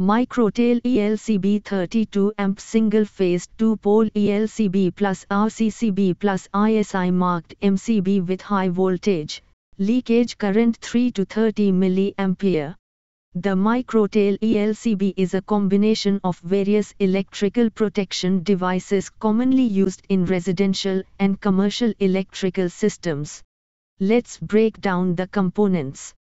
Microtail ELCB 32 amp single phase 2 pole ELCB plus RCCB plus ISI marked MCB with high voltage, leakage current 3 to 30 milliampere. The Microtail ELCB is a combination of various electrical protection devices commonly used in residential and commercial electrical systems. Let's break down the components.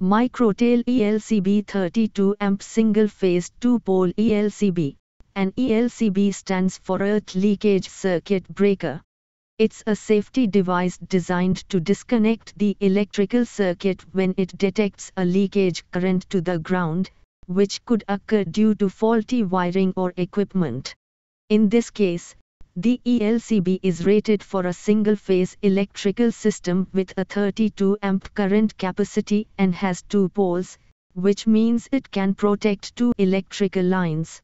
Microtail ELCB 32 amp single phase 2 pole ELCB. An ELCB stands for Earth Leakage Circuit Breaker. It's a safety device designed to disconnect the electrical circuit when it detects a leakage current to the ground, which could occur due to faulty wiring or equipment. In this case, the ELCB is rated for a single-phase electrical system with a 32 amp current capacity and has two poles, which means it can protect two electrical lines.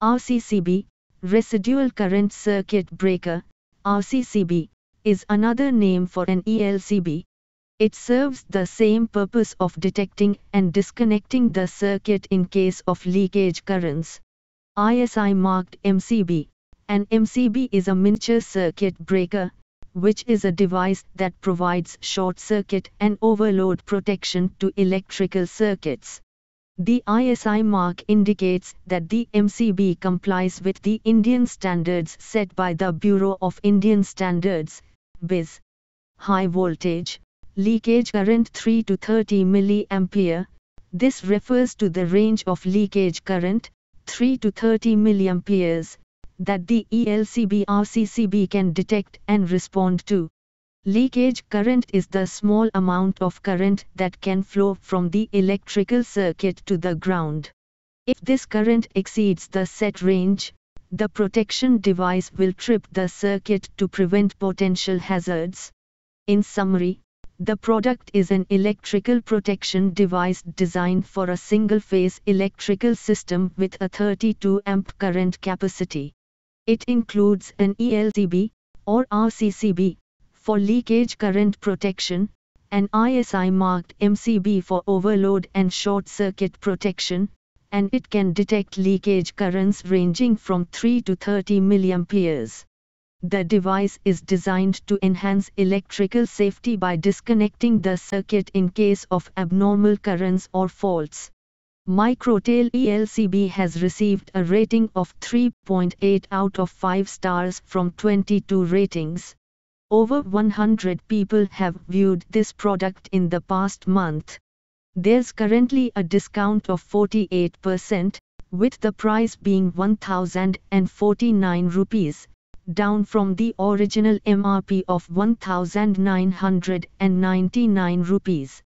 RCCB, Residual Current Circuit Breaker, RCCB, is another name for an ELCB. It serves the same purpose of detecting and disconnecting the circuit in case of leakage currents. ISI marked MCB an MCB is a miniature circuit breaker, which is a device that provides short circuit and overload protection to electrical circuits. The ISI mark indicates that the MCB complies with the Indian standards set by the Bureau of Indian Standards, BIS. High voltage, leakage current 3 to 30 mA. This refers to the range of leakage current, 3 to 30 mA, that the ELCB RCCB can detect and respond to. Leakage current is the small amount of current that can flow from the electrical circuit to the ground. If this current exceeds the set range, the protection device will trip the circuit to prevent potential hazards. In summary, the product is an electrical protection device designed for a single-phase electrical system with a 32 amp current capacity. It includes an ELCB, or RCCB, for leakage current protection, an ISI marked MCB for overload and short circuit protection, and it can detect leakage currents ranging from 3 to 30 milliamperes. The device is designed to enhance electrical safety by disconnecting the circuit in case of abnormal currents or faults. Microtail ELCB has received a rating of 3.8 out of 5 stars from 22 ratings. Over 100 people have viewed this product in the past month. There's currently a discount of 48%, with the price being 1049 rupees, down from the original MRP of 1999 rupees.